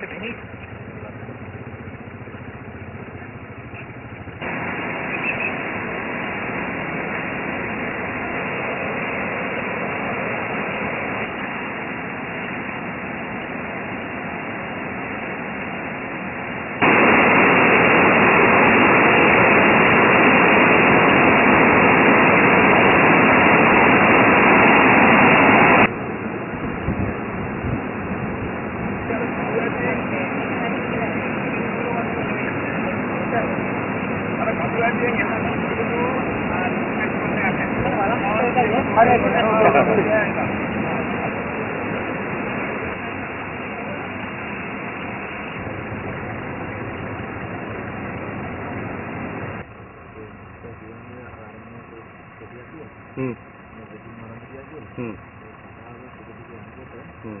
to beneath Hmm. Hmm. Hmm.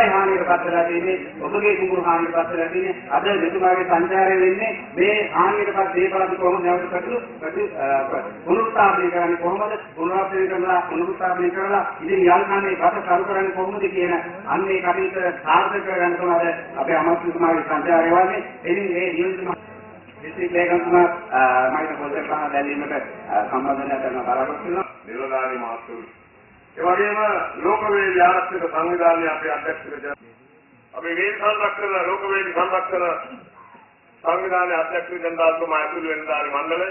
ඔබයි හානියට පත් වෙලා තියෙන්නේ. ඔබගේ කුඹුරු හානියට පත් වෙලා තියෙන්නේ. අද මෙතුමාගේ සංචාරය වෙන්නේ මේ හානියට පත් දේපලත් කොහොමද නැවත කටු කටු පුනරුත්ථාපනය කරන්නේ කොහොමද? පුනරුත්ථාපනය කරලා පුනරුත්ථාපනය කරලා ඉතින් යල්කන්නේ කට කරු කරන්නේ කොහොමද කියන අන්නේ කටයුතු සාර්ථක කරගන්න තමයි අපේ අමාත්‍යතුමාගේ සංචාරය වන්නේ. ඉතින් මේ නියෝජිත දිස්ත්‍රික් ලේකම්තුමා මයිට පොල්තේ පහ දැල්වීමට සම්බන්ධ කරන බලාපොරොත්තු වෙනවා. නිලධාරි මාස්තුරු. ඒ වගේම ලෝකවේදී ආරක්ෂක සංවිධානයේ අපේ අධ්‍යක්ෂක අපේ වේද සංරක්ෂණ ලෝකවේදී සංරක්ෂණ සංවිධානයේ අධ්‍යක්ෂක ජනතාවතුමා ඇතුළු වෙනදාරි මණ්ඩලය.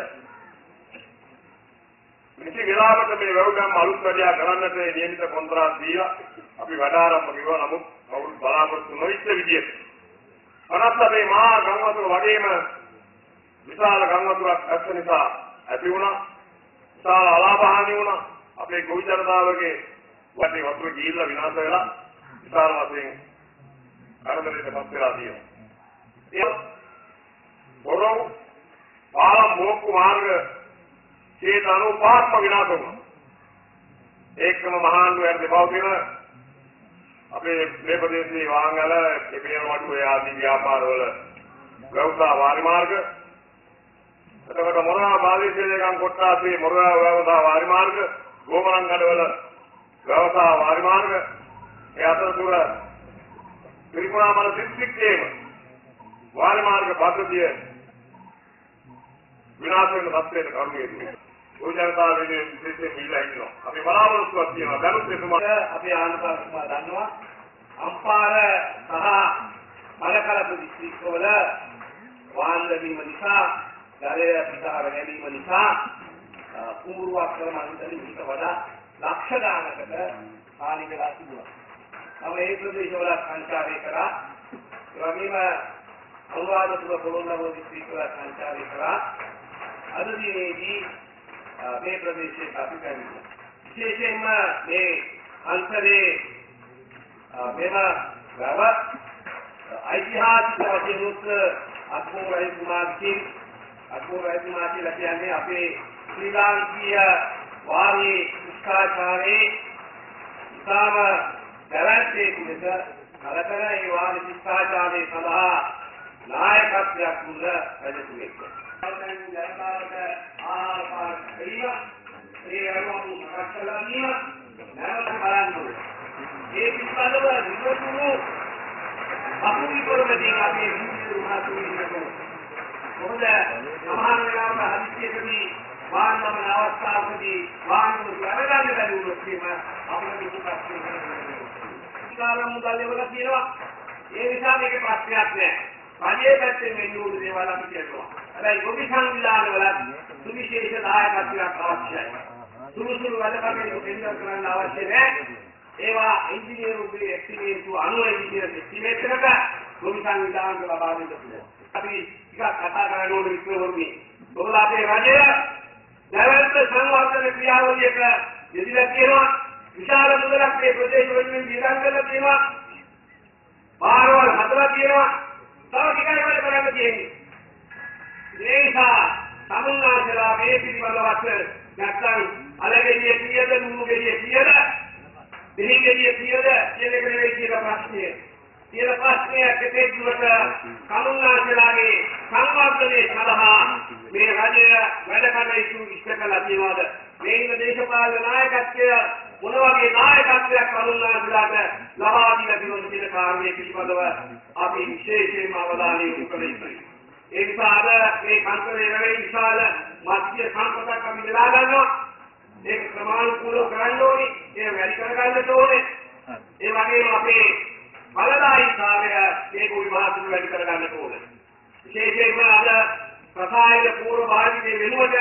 නිසි වෙලාවට මේ වැවුගම් අලුත් වැඩියා කරන්නට නියමිත කොන්ත්‍රාත් දීලා අපි වැඩ ආරම්භ කරුවා නමුත් කවුරුත් බලාපොරොත්තු නොවිච්ච විදියට. අනත් අපේ මහා ගම් වතුර වගේම විශාල ගම් වතුරක් ඇස්ස නිසා ඇති වුණා. විශාල අලාභහානි වුණා. අපේ ගොවි ජනතාවගේ වටේ වතුර ගිහිල්ලා විනාශ වෙලා විශාල වශයෙන් කරදරයටපත් වෙලා තියෙනවා. ඒ බොරව පාලම් මොක්කු මාර්ග චේත අනුපාත්ම විනාශ වුණා. ඒකම මහාන්දු වැඩ දෙපවතින අපේ මේ ප්‍රදේශයේ වාහනවල එපියන වඩුවේ ආදී ව්‍යාපාරවල ව්‍යවසාය වාරි මාර්ග එතකොට මොනවා ප්‍රාදේශීය ගම් කොට්ටාසේ මොනවා ව්‍යවසාය වාරි මාර්ග ගෝමරංගඩවල ව්‍යවසාය වාරි මාර්ග ඒ අතරතුර ත්‍රිකුණාමල දිස්ත්‍රික්කයේම වාරි මාර්ග පද්ධතිය විනාශ වෙන තත්ත්වයට කරුණේ යෝජනාව වෙනුවෙන් විශේෂයෙන් මිලා ඉන්නවා. අපි බලාපොරොත්තුවක් තියෙනවා. දැනුත් එතුමා අපේ ආනපානතුමා දන්නවා අම්පාර සහ මලකලපු දිස්ත්‍රික්කවල වාහන ලැබීම නිසා ජලය පිටාර ගැනීම නිසා කුඹුරුවක් කරන අන්තරින් ඊට වඩා ලක්ෂ ගානකට හානි වෙලා තිබුණා. මම ඒ ප්‍රදේශවල සංචාරය කරා. ඒ වගේම අනුරාධපුර පොළොන්නරුව දිස්ත්‍රික්කවල සංචාරය කරා. අද දිනේදී මේ ප්‍රදේශයේ අපි පැමිණුණා. විශේෂයෙන්ම මේ අන්තරේ මෙම බව ඓතිහාසික වශයෙන් උත් අත්පුර රජතුමාගේ අත්පුර රජතුමා කියලා කියන්නේ අපේ ශ්‍රී ලාංකීය වාරී ශිෂ්ටාචාරයේ ඉතාම දැවැන්තේ කුලක කලකර ඒ වාරී ශිෂ්ටාචාරයේ සඳහා නායකත්වයක් දුන්න රජතුමෙක්. ජනතාවට ආහාර පාන දීම, ඒ වගේම මතක් කළා දීම නැවත බලන්න ඕනේ. ඒ පිළිබඳව නිරතුරු අපුරිකරමදී අපේ හිමිරු මාතුමිනකෝ මොකද සමහර වෙලාවට හදිස්සියකදී වාහනම අවස්ථාවකදී වාහනම අරගන්න බැරි වුණොත් එහෙම අපිට දුකක් වෙනවා. මුදල් එවලා තියෙනවා. ඒ නිසා මේක ප්‍රශ්නයක් නෑ. රජයේ පැත්තෙන් වෙන්න ඕන දේවල් අපි කියනවා. හැබැයි ගොවි සංවිධානවල සුවිශේෂ දායකත්වයක් අවශ්‍යයි. සුළු සුළු වැඩ කටයුතු දෙන්න කරන්න අවශ්‍ය නෑ. ඒවා ඉංජිනේරුගේ එස්ටිමේට් අනුව ඉංජිනේරු එස්ටිමේට් එකට ගොවි සංවිධානවල ලබා දෙන්න පුළුවන්. අපි ටිකක් කතා කරන්න ඕනේ විස්තරවරුනි. ඔබලා අපේ රජය දැවැන්ත සංවර්ධන ක්‍රියාවලියක යෙදিলা තියෙනවා. විශාල මුදලක් මේ ප්‍රදේශ වෙනුවෙන් වියදම් කරලා තියෙනවා. පාරවල් හදලා තියෙනවා. තව ටිකයි වැඩ කරන්න තියෙන්නේ. ඒ නිසා සමුන්නාසලා මේ පිළිබඳවත් නැත්තම් අලගෙඩිය කීයද නුඹ ගෙඩිය කීයද දෙහි ගෙඩිය කීයද කියන එක නෙවෙයි කියලා ප්‍රශ්නේ. කියන ප්‍රශ්නය කෙටේ දුරට කමුන්නාසලාගේ සංවර්ධනයේ සඳහා මේ රජය වැඩ කටයුතු ඉෂ්ට කළා තියනවාද? මේ ඉන්න දේශපාලන නායකත්වය මොන වගේ නායකත්වයක් කමුන්නාසලාට ලබා දීලා තියෙනවද කියන කාරණේ පිළිබඳව අපි විශේෂයෙන්ම අවධානය යොමු කළ යුතුයි. ඒ නිසා අද මේ කන්තරේ රැවි විශාල මධ්‍ය සම්පතක් අපි නෙලා ගන්නවා. ඒක ක්‍රමානුකූලව කරන්න ඕනේ. ඒක වැඩි කරගන්න ඕනේ. ඒ වගේම අපේ බලදායීතාවය මේක විභාගුල වැඩි කරගන්න ඕනේ. විශේෂයෙන්ම අද රසායන පූර්ව භාවිතයේ වෙනුවට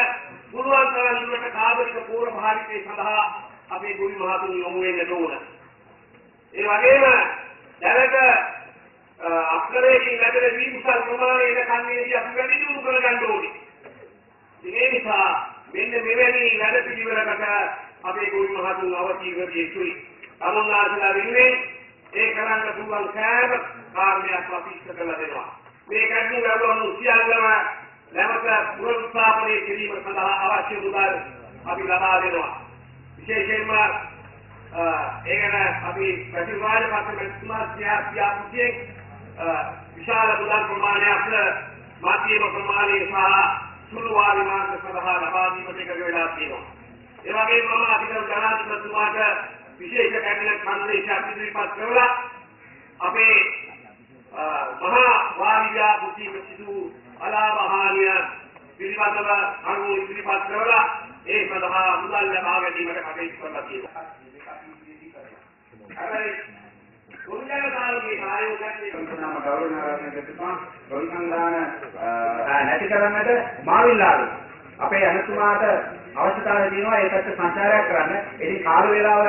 පුළුවන් තරම් දුරට කාබනික පූර්ව භාවිතයේ සඳහා අපේ ගුරු මහතුන් යොමු වෙන්න ඕන. ඒ වගේම දැනට අක්ෂරයකින් ලැබෙන වීමුසල් ප්‍රමාණය කන්නේදී අපි වැඩි දියුණු කරගන්න ඕනේ. ඒ නිසා මෙන්න මෙවැනි වැඩ පිළිවෙලකට අපේ ගුරු මහතුන් අවතීර්ණ විය යුතුයි. අනුන්නාසලා වෙනුවෙන් ඒ කරන්න පුළුවන් සෑම කාර්යයක් අපි ඉෂ්ට කරලා දෙනවා. මේ කටයුතු වලවලු සියල්ලම නැවත පුනරුත්ථාපනය කිරීම සඳහා අවශ්‍ය මුදල් අපි ලබා දෙනවා. විශේෂයෙන්ම ඒකට අපි ප්‍රතිවාද පත්‍රමතුමා සියාසියාපුතියෙන් විශාල මුදල් ප්‍රමාණයක් මාධ්‍යම ප්‍රමාණය සහ සුළු වාරි මාර්ග සඳහා ලබා දීමට එක වෙලා තියෙනවා. ඒ වගේම මම අධිකරු ජනාධිපතිතුමාට විශේෂ කැබිනට් සංදේශයක් ඉදිරිපත් කළා. අපේ මහා වාරි ව්‍යාපෘතික සිදු අලාභහානිය පිළිබඳව අනුව ඉදිරිපත් කළා. ඒ සඳහා මුදල් ලබා ගැනීමට කටයුතු කරලා තියෙනවා. හැබැයි ගොවිජනතාවගේ කාර්යෝගයේ නම ගෞරවනාරාධනකතුමා ගොවිසංගාන නැති කරන්නට මාවිල්ලාලු අපේ අනතුමාට අවශ්‍යතාවය තියෙනවා ඒකට සංචාරයක් කරන්න. ඉතින් කාල වේලාව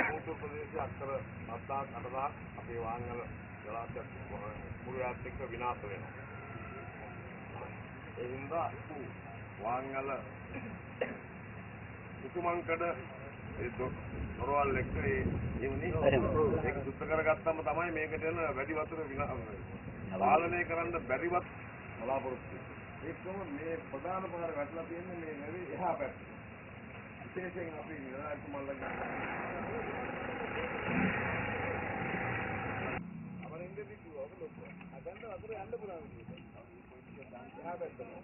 භූත ප්‍රදේශයේ අක්කර 7000 8000 අපේ වාහනවල ජලාශයක් මුලියාත් එක්ක විනාශ වෙනවා. ඒ හින්දා වාහනවල උතුමන්කඩ ඒ දොරවල් එක්ක ඒ එන්නේ ඒක සුද්ධ කරගත්තම තමයි මේකට එන වැඩි වතුර විනාශ පාලනය කරන්න බැරිවත් බලාපොරොත්තු ඒකම මේ ප්‍රධාන පාර වැටලා තියෙන්නේ මේ නැවේ එහා පැත්තේ. చేసేయన అప్పుడు మళ్ళీ അവരെന്റെ വീട്ടിൽ അവരൊക്കെ അതെന്താ അത്ര രണ്ട് പുരാണ് ഞാൻ വരുത്തുന്നു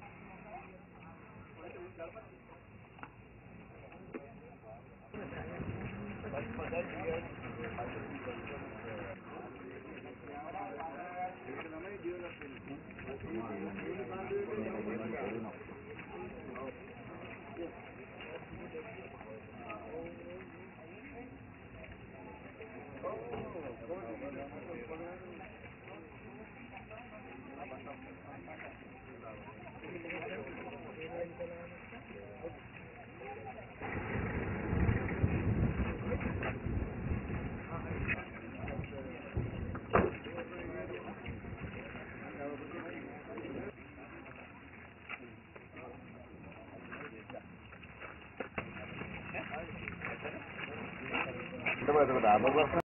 But for that year, 对吧？不过。